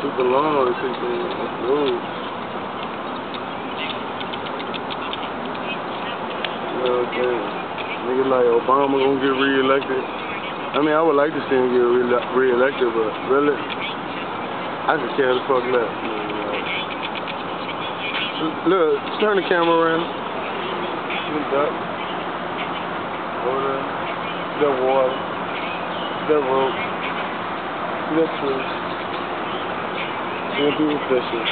super long. The know what I'm saying? Niggas like Obama gonna get reelected. I mean, I would like to see him get re reelected, but really, I just care the fuck less. Look, turn the camera around. Look. Water. That water. That rope. That tree. Seeing people fishing.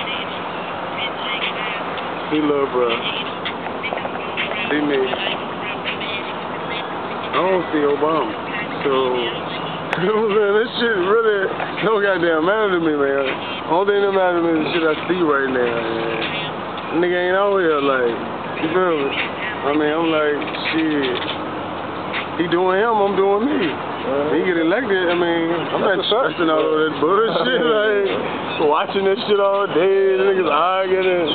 He love bro. He me. I don't see Obama. So, saying? This shit really don't goddamn matter to me, man. Only thing that matters to me is the shit I see right now, man. Nigga ain't out here, like, you feel me? I mean, I'm like, shit. He doing him, I'm doing me. Uh, he get elected, I mean, I'm not stressing all of that bullshit, like, watching this shit all day, niggas arguing.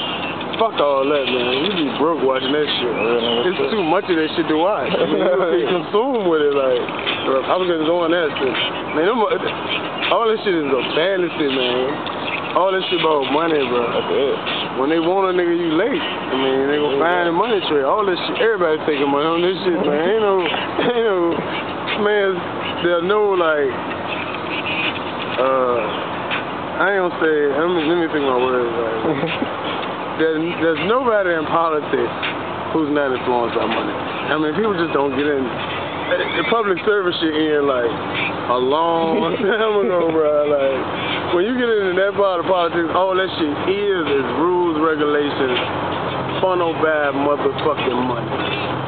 Fuck all that, man. You be broke watching that shit. It's too much of that shit to watch. I mean, you be consumed with it, like, was just doing that shit. Man, them, all this shit is a fantasy, man. All this shit about money, bro. That's it. When they want a nigga, you late. I mean, they gonna find the money tree. All this shit, everybody taking money on this shit, man. Ain't no, man, there's no, like, uh, I ain't gonna say, let me, let me think my words, like, there's, there's nobody in politics who's not influenced by money. I mean, people just don't get in. The public service shit in like a long time ago, bro. Like when you get into that part of politics, all that shit is is rules, regulations, funnel bad motherfucking money.